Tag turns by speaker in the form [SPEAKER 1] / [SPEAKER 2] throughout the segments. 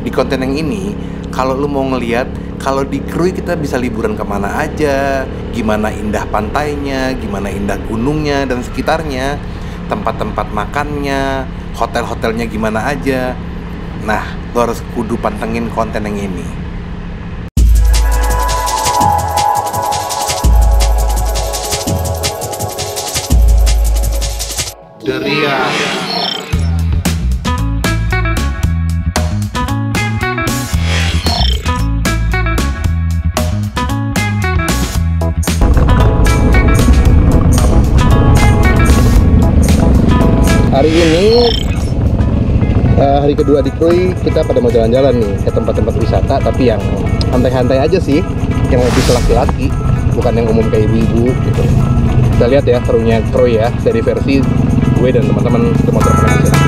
[SPEAKER 1] di konten yang ini kalau lu mau ngeliat kalau di Krui kita bisa liburan ke mana aja gimana indah pantainya gimana indah gunungnya dan sekitarnya tempat-tempat makannya hotel-hotelnya gimana aja. Nah lu harus kudu pantengin konten yang ini. Deria
[SPEAKER 2] hari kedua di Krui kita pada mau jalan-jalan nih ke tempat-tempat wisata tapi yang santai-santai aja sih yang lebih laki-laki bukan yang umum kayak ibu-ibu gitu. Kita lihat ya serunya Krui ya dari versi gue dan teman-teman motor Indonesia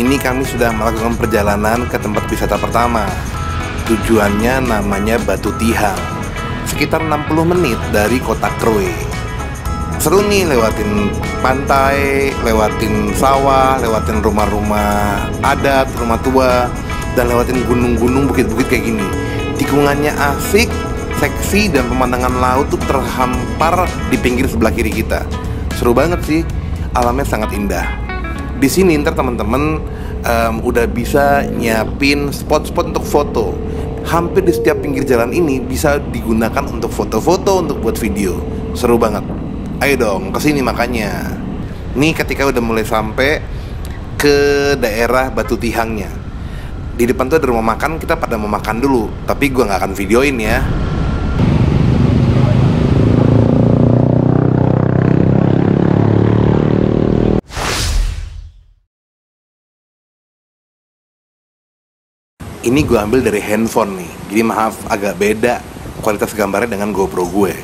[SPEAKER 1] ini kami sudah melakukan perjalanan ke tempat wisata pertama. Tujuannya namanya Batu Tihang. Sekitar 60 menit dari kota Krui. Seru nih lewatin pantai, lewatin sawah, lewatin rumah-rumah adat, rumah tua, dan lewatin gunung-gunung, bukit-bukit kayak gini. Tikungannya asik, seksi, dan pemandangan laut tuh terhampar di pinggir sebelah kiri kita. Seru banget sih, alamnya sangat indah di sini ntar teman-teman em, udah bisa nyiapin spot-spot untuk foto. Hampir di setiap pinggir jalan ini bisa digunakan untuk foto-foto, untuk buat video. Seru banget. Ayo dong, ke sini makanya. Nih ketika udah mulai sampai ke daerah Batu Tihangnya. Di depan tuh ada rumah makan, kita pada mau makan dulu. Tapi gua nggak akan videoin ya. Ini gue ambil dari handphone nih, jadi maaf agak beda kualitas gambarnya dengan GoPro gue.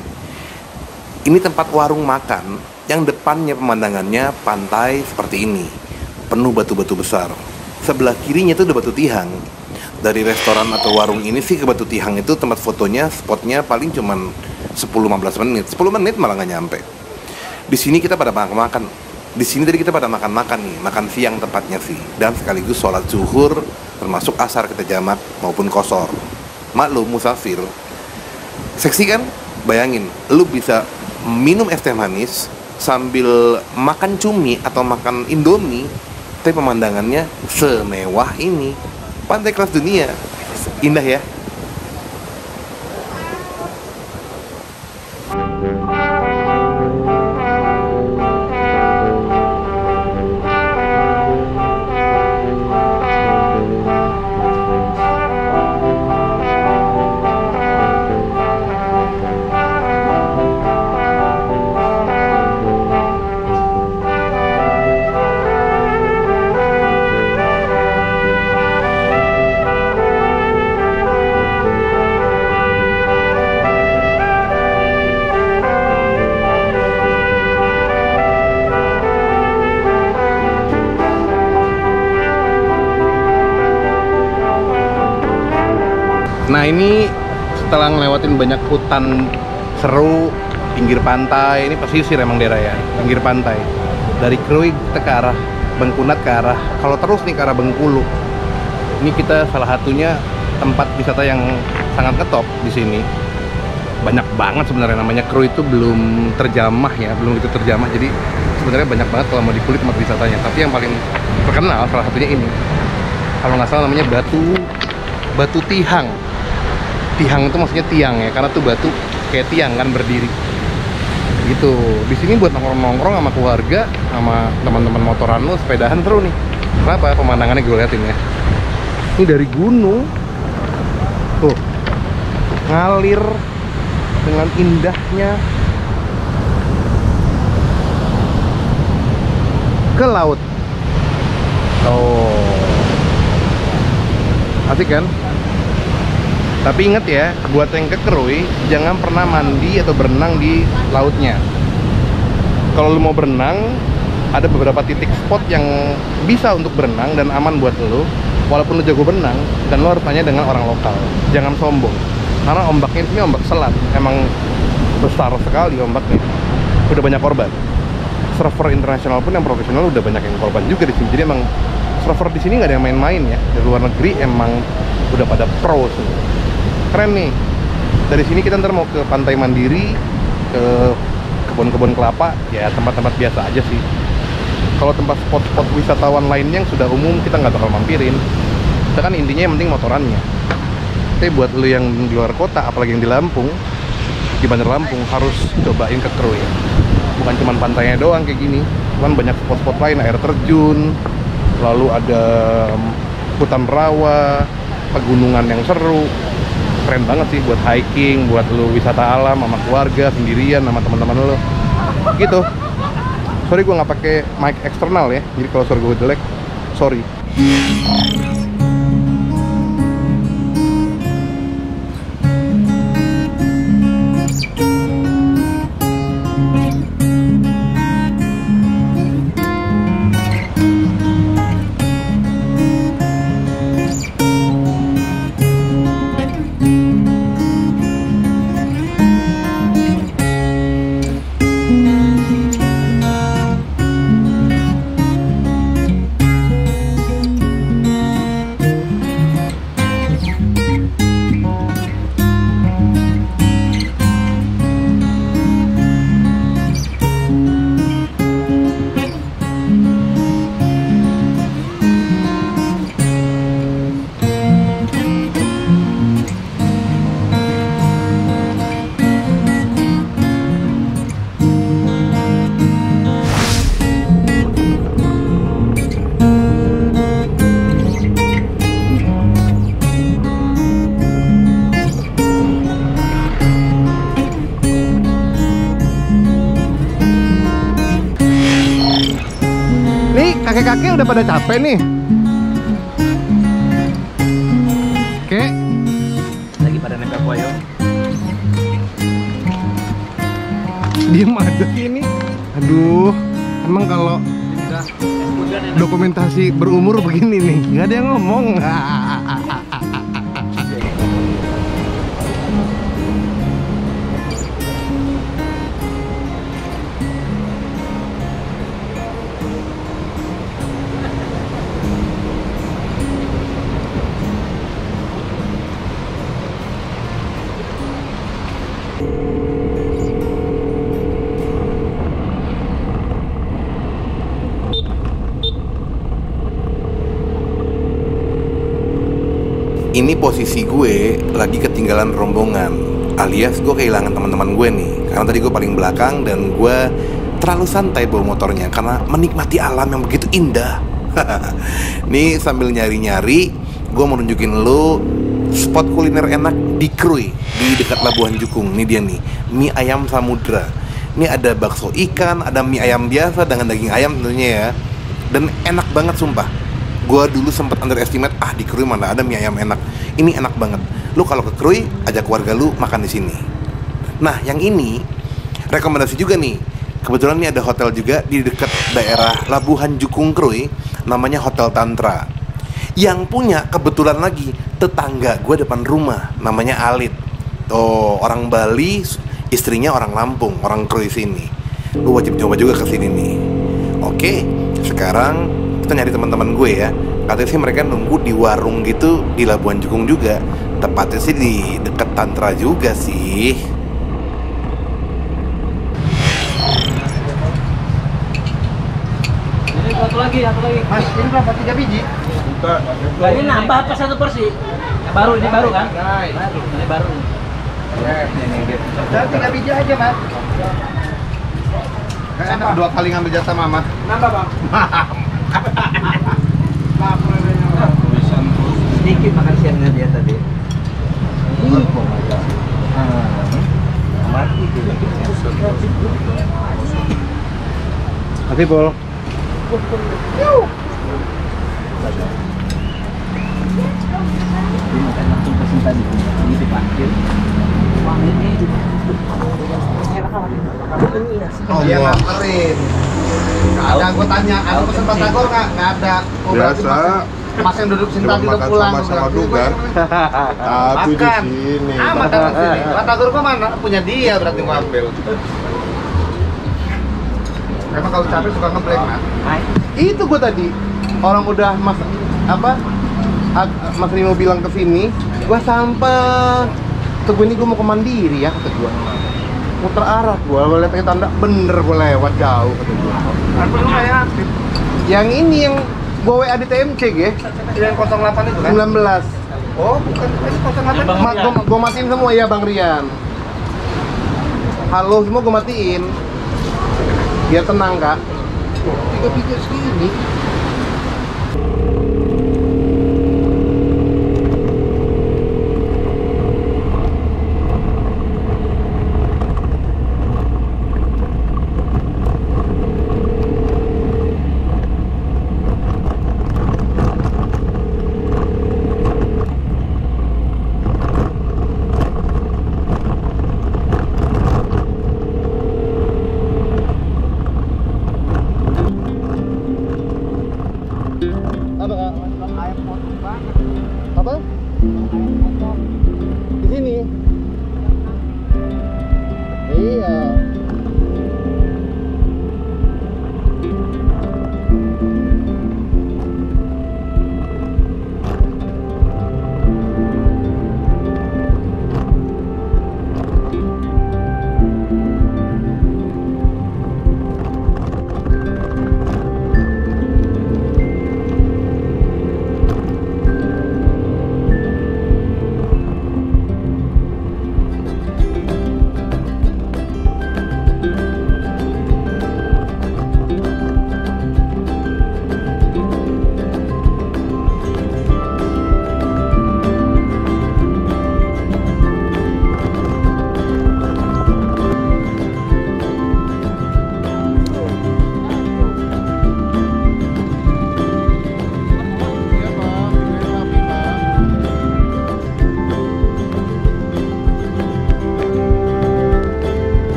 [SPEAKER 1] Ini tempat warung makan yang depannya pemandangannya pantai seperti ini, penuh batu-batu besar. Sebelah kirinya itu ada batu tihang. Dari restoran atau warung ini sih ke batu tihang itu tempat fotonya, spotnya paling cuman 10-15 menit, 10 menit malah nggak nyampe. Di sini kita pada makan-makan. Di sini tadi kita pada makan-makan nih, makan siang tepatnya sih, dan sekaligus sholat zuhur, termasuk asar kita jamak maupun kosor. Maklum musafir, seksi kan? Bayangin, lu bisa minum es teh manis sambil makan cumi atau makan indomie, tapi pemandangannya semewah ini. Pantai kelas dunia, indah ya.
[SPEAKER 2] Ini setelah ngelewatin banyak hutan seru, pinggir pantai, ini pesisir emang daerah ya, pinggir pantai. Dari Krui kita ke arah Bengkunat ke arah, kalau terus nih ke arah Bengkulu. Ini kita salah satunya tempat wisata yang sangat ngetop di sini. Banyak banget sebenarnya namanya Krui itu belum terjamah ya, belum itu terjamah. Jadi sebenarnya banyak banget kalau mau dikulik tempat wisatanya. Tapi yang paling terkenal salah satunya ini. Kalau nggak salah namanya Batu Batu Tihang tiang itu maksudnya tiang ya karena tuh batu kayak tiang kan berdiri gitu di sini buat nongkrong nongkrong sama keluarga sama teman-teman motoran lu sepedahan seru nih kenapa pemandangannya gue liatin ya
[SPEAKER 1] Ini dari gunung. Tuh. Ngalir dengan indahnya ke laut. Oh. Asik kan? Tapi ingat ya, buat yang ke Krui, jangan pernah mandi atau berenang di lautnya. Kalau lu mau berenang, ada beberapa titik spot yang bisa untuk berenang dan aman buat lu. Walaupun lu jago berenang, dan lu harus tanya dengan orang lokal. Jangan sombong. Karena ombaknya ini ombak selat, emang besar sekali ombaknya. Udah banyak korban. Surfer internasional pun yang profesional udah banyak yang korban juga di sini. Jadi emang surfer di sini nggak ada yang main-main ya. Dari luar negeri emang udah pada pro semua keren nih. Dari sini kita ntar mau ke pantai mandiri ke kebun-kebun kelapa. Ya tempat-tempat biasa aja sih. Kalau tempat spot-spot wisatawan lainnya yang sudah umum kita nggak bakal mampirin. Kita kan intinya yang penting motorannya. Tapi buat lu yang di luar kota apalagi yang di Lampung di Bandar Lampung harus cobain ke Krui bukan cuma pantainya doang kayak gini. Cuman banyak spot-spot lain air terjun lalu ada hutan rawa pegunungan yang seru keren banget sih buat hiking, buat lu wisata alam sama keluarga sendirian sama teman-teman lu. Gitu. Sorry gue nggak pakai mic eksternal ya, jadi kalau suara gue jelek, sorry. Udah pada capek nih. Oke,
[SPEAKER 3] lagi pada nempel koyo
[SPEAKER 1] diem aja ini. Aduh, emang kalau dokumentasi berumur begini nih, nggak ada yang ngomong.
[SPEAKER 4] Ini posisi gue lagi ketinggalan rombongan Alias gue kehilangan teman-teman gue nih. Karena tadi gue paling belakang dan gue terlalu santai bawa motornya Karena menikmati alam yang begitu indah. Nih sambil nyari-nyari Gue mau nunjukin lu spot kuliner enak di Krui Di dekat Labuhan Jukung. Ini dia nih, mie ayam samudra. Ini ada bakso ikan, ada mie ayam biasa dengan daging ayam tentunya ya. Dan enak banget sumpah Gua dulu sempat underestimate ah di Krui mana ada mie ayam enak. Ini enak banget. Lu kalau ke Krui ajak keluarga lu makan di sini. Nah, yang ini rekomendasi juga nih. Kebetulan nih ada hotel juga di dekat daerah Labuhan Jukung Krui namanya Hotel Tantra. Yang punya kebetulan lagi tetangga gue depan rumah namanya Alit. Oh, orang Bali, istrinya orang Lampung, orang Krui sini. Lu wajib coba juga ke sini nih. Oke, sekarang kita nyari teman-teman gue ya. Katanya sih mereka nunggu di warung gitu di Labuan Jukung juga. Tepatnya sih di dekat Tantra juga sih.
[SPEAKER 3] Ini satu lagi satu lagi.
[SPEAKER 1] Mas, ini berapa? Tiga biji?
[SPEAKER 3] Nah, ini nambah apa satu porsi? Yang baru ini baru kan? Baru ini baru
[SPEAKER 1] Saya tiga biji aja, Mas. Enak dua kali ngambil jatah mama.
[SPEAKER 3] nambah bang sedikit makan siangnya dia tadi. Ah, mati.
[SPEAKER 1] Masih Pol.
[SPEAKER 3] Dia makan langsung pesen tadi. Ini dipanggil. Wah ini.
[SPEAKER 4] Oh,
[SPEAKER 1] Dia nganterin. Nggak ada, gue tanya, ada pesan batagor nggak? Nggak ada. Oh,
[SPEAKER 4] Biasa.
[SPEAKER 1] Mas, mas yang duduk sini tadi udah
[SPEAKER 4] makan
[SPEAKER 1] pulang.
[SPEAKER 4] sama-sama
[SPEAKER 1] berarti.
[SPEAKER 4] dugan. Aku di
[SPEAKER 1] Makan.
[SPEAKER 4] sini.
[SPEAKER 1] Ah, makanan sini. Batagor gua mana? Punya dia berarti gua ambil. Emang kalau capek suka ngeblank, Mas. Itu gua tadi. Orang udah mas apa? Ag- Mas Rino bilang ke sini, gua sampai Kata gue ini gue mau ke Mandiri ya kata gua Muter arah gua, gua lihat tanda bener gua lewat jauh kata gua.
[SPEAKER 3] Aku lumayan aktif.
[SPEAKER 1] Yang ini yang gua WA di TMC ya
[SPEAKER 3] Yang 08 itu kan?
[SPEAKER 1] 19 Oh bukan, ini 08
[SPEAKER 3] Bang
[SPEAKER 1] Ma, gua, gua matiin semua. Ya Bang Rian. Halo semua gua matiin. Biar tenang kak. Tiga-tiga segini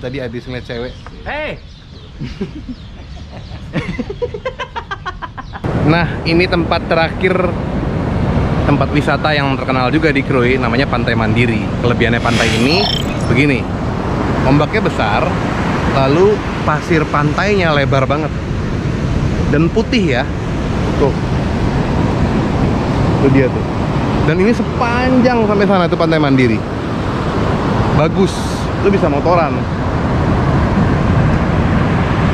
[SPEAKER 1] Jadi tadi habis ngeliat cewek.
[SPEAKER 3] Hei,
[SPEAKER 1] Nah, ini tempat terakhir tempat wisata yang terkenal juga di Krui namanya Pantai Mandiri. Kelebihannya pantai ini begini. Ombaknya besar, lalu pasir pantainya lebar banget. Dan putih ya. Tuh. Itu dia tuh. Dan ini sepanjang sampai sana tuh Pantai Mandiri. Bagus. Lu bisa motoran.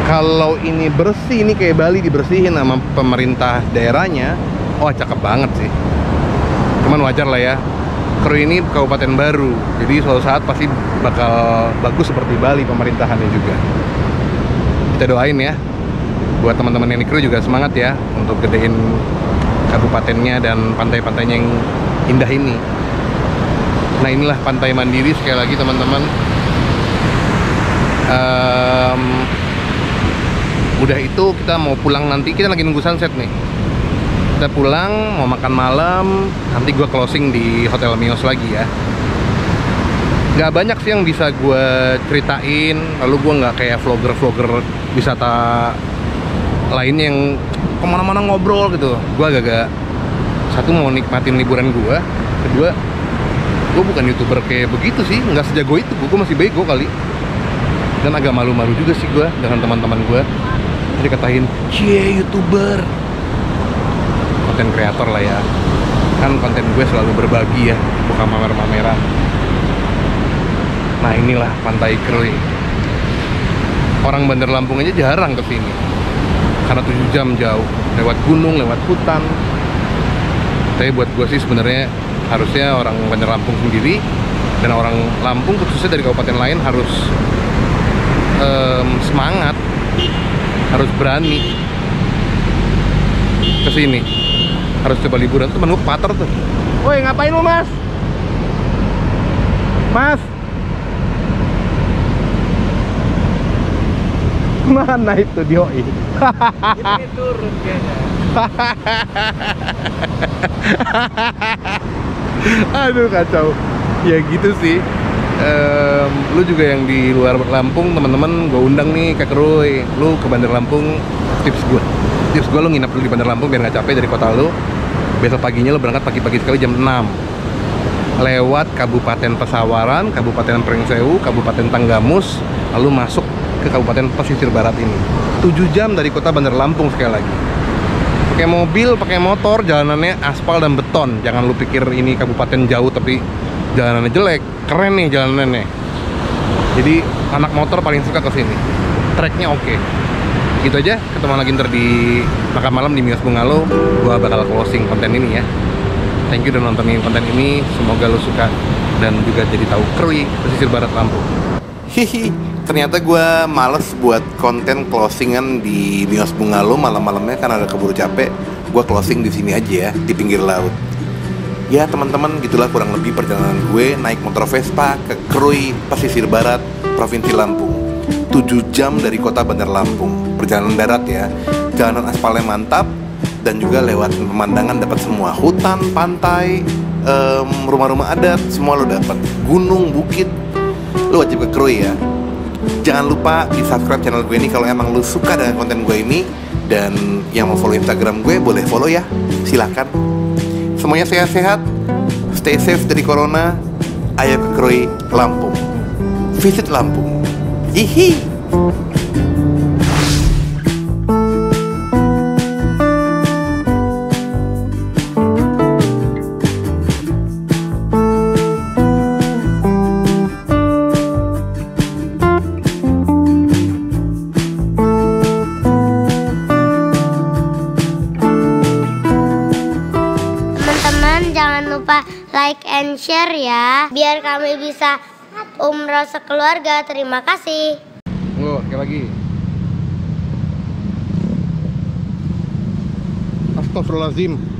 [SPEAKER 1] Kalau ini bersih, ini kayak Bali dibersihin sama pemerintah daerahnya, wah cakep banget sih. Cuman wajar lah ya, Kru ini kabupaten baru, jadi suatu saat pasti bakal bagus seperti Bali pemerintahannya juga. Kita doain ya, buat teman-teman yang di Kru juga semangat ya untuk gedein kabupatennya dan pantai-pantainya yang indah ini. Nah inilah pantai mandiri sekali lagi teman-teman. Em, udah itu kita mau pulang nanti kita lagi nunggu sunset nih. Kita pulang mau makan malam nanti gua closing di hotel Mios lagi ya. Nggak banyak sih yang bisa gua ceritain lalu gua nggak kayak vlogger-vlogger wisata lain yang ke mana-mana ngobrol gitu. Gua agak-agak satu mau nikmatin liburan gua kedua gua bukan youtuber kayak begitu sih nggak sejago itu gua masih bego kali. Dan agak malu-malu juga sih gua dengan teman-teman gua jadi katain cie youtuber. Konten kreator lah ya. Kan konten gue selalu berbagi ya bukan pamer-pameran nah inilah pantai Krui. Orang Bandar Lampung aja jarang ke sini. Karena 7 jam jauh. Lewat gunung lewat hutan. Tapi buat gue sih sebenarnya harusnya orang Bandar Lampung sendiri dan orang Lampung khususnya dari kabupaten lain harus em, semangat harus berani ke sini harus coba liburan. Temen gue pater tuh. Woi ngapain lu mas? Mas? Mana itu dioi
[SPEAKER 3] Ini turun kayaknya.
[SPEAKER 1] aduh kacau. Ya gitu sih Em, lu juga yang di luar Lampung teman-teman gue undang nih ke Kerui lu ke Bandar Lampung tips gue tips gue lu nginap dulu di Bandar Lampung biar nggak capek dari kota lu. Besok paginya lu berangkat pagi-pagi sekali jam 6 lewat Kabupaten Pesawaran, Kabupaten Pringsewu, Kabupaten Tanggamus lalu masuk ke Kabupaten Pesisir Barat ini. 7 jam dari kota Bandar Lampung sekali lagi. Pakai mobil, pakai motor, jalanannya aspal dan beton. Jangan lu pikir ini kabupaten jauh tapi jalanannya jelek. Keren nih jalanannya. Jadi anak motor paling suka ke sini. Tracknya oke. Gitu aja. Ketemu lagi ntar di makan malam di Mios Bungalo. Gua bakal closing konten ini ya. Thank you udah nontonin konten ini. Semoga lu suka dan juga jadi tahu Krui pesisir barat Lampung.
[SPEAKER 4] Hihi, ternyata gue males buat konten closingan di Mios Bungalo malam-malamnya kan ada keburu capek. Gue closing di sini aja ya, di pinggir laut. Ya teman-teman, gitulah kurang lebih perjalanan gue naik motor Vespa ke Krui, pesisir barat, Provinsi Lampung. 7 jam dari kota Bandar Lampung. Perjalanan darat ya. Jalanan aspalnya mantap dan juga lewat pemandangan dapat semua hutan, pantai, rumah-rumah adat, semua lo dapat. Gunung, bukit, lu wajib ke Krui ya jangan lupa di subscribe channel gue ini kalau emang lu suka dengan konten gue ini dan yang mau follow instagram gue boleh follow ya silakan semuanya sehat-sehat. Stay safe dari corona. Ayo ke Krui Lampung. Visit Lampung. Hihi
[SPEAKER 5] bisa umroh sekeluarga. Terima kasih.
[SPEAKER 1] Lu, sekali lagi. Astagfirullahaladzim.